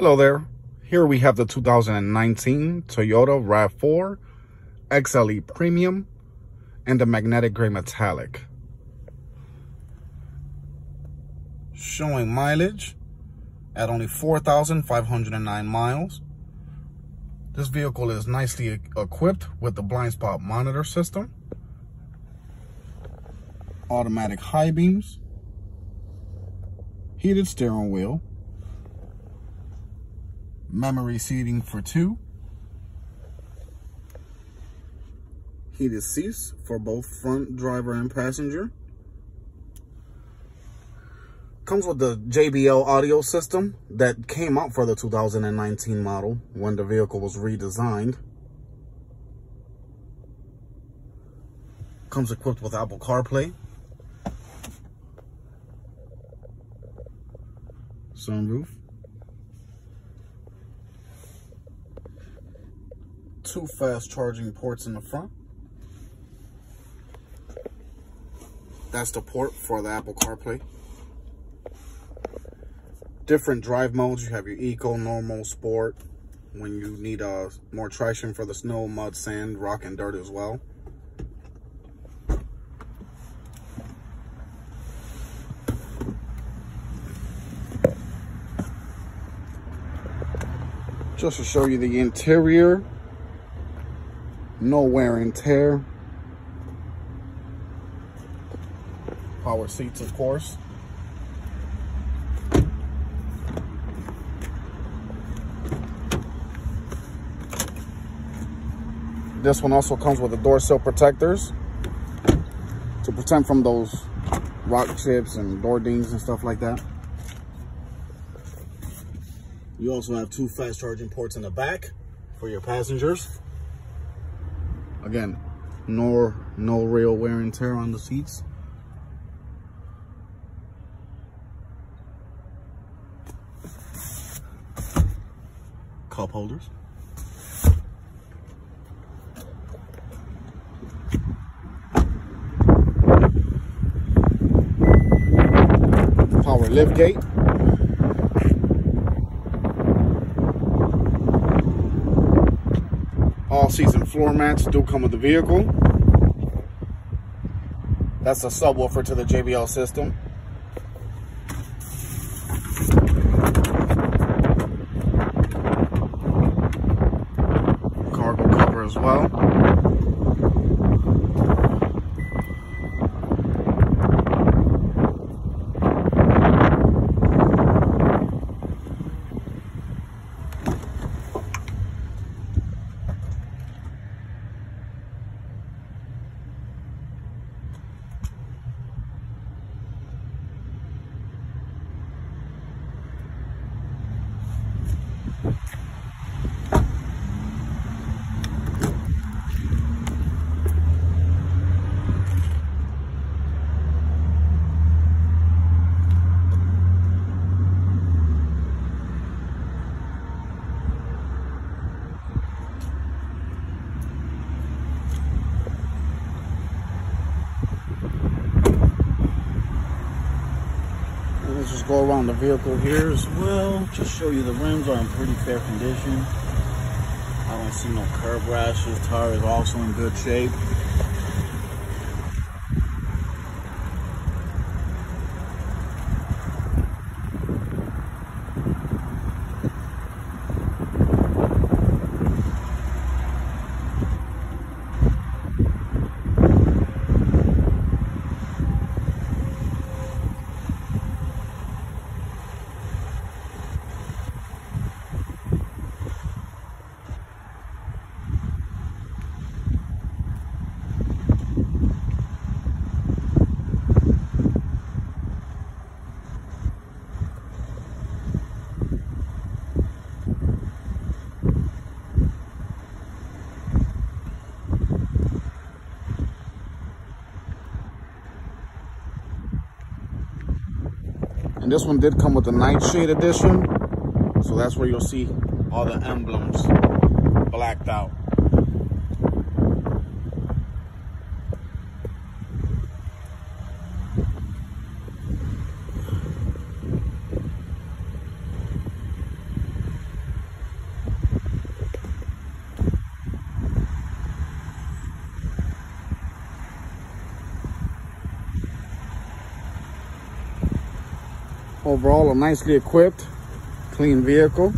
Hello there. Here we have the 2019 Toyota RAV4 XLE Premium and the magnetic gray metallic. Showing mileage at only 4,509 miles. This vehicle is nicely equipped with the blind spot monitor system, automatic high beams, heated steering wheel, memory seating for two, heated seats for both front driver and passenger. Comes with the JBL audio system that came out for the 2019 model when the vehicle was redesigned. Comes equipped with Apple CarPlay. Sunroof. Two fast charging ports in the front. That's the port for the Apple CarPlay. Different drive modes. You have your Eco, Normal, Sport. When you need uh, more traction for the snow, mud, sand, rock, and dirt as well. Just to show you the interior no wear and tear. Power seats, of course. This one also comes with the door sill protectors to protect from those rock chips and door dings and stuff like that. You also have two fast charging ports in the back for your passengers. Again, no, no real wear and tear on the seats. Cup holders. Power lift gate. Season floor mats do come with the vehicle. That's a subwoofer to the JBL system. Cargo cover as well. Let's just go around the vehicle here as well. Just show you the rims are in pretty fair condition. I don't see no curb rashes. Tire is also in good shape. This one did come with the Nightshade edition. So that's where you'll see all the emblems blacked out. Overall, a nicely equipped, clean vehicle.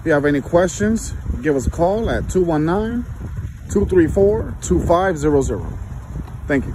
If you have any questions, give us a call at 219-234-2500. Thank you.